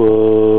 quo.